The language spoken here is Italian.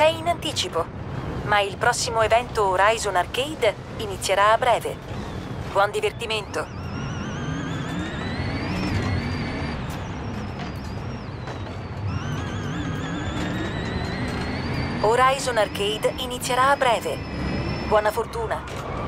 sei in anticipo, ma il prossimo evento Horizon Arcade inizierà a breve. Buon divertimento! Horizon Arcade inizierà a breve. Buona fortuna!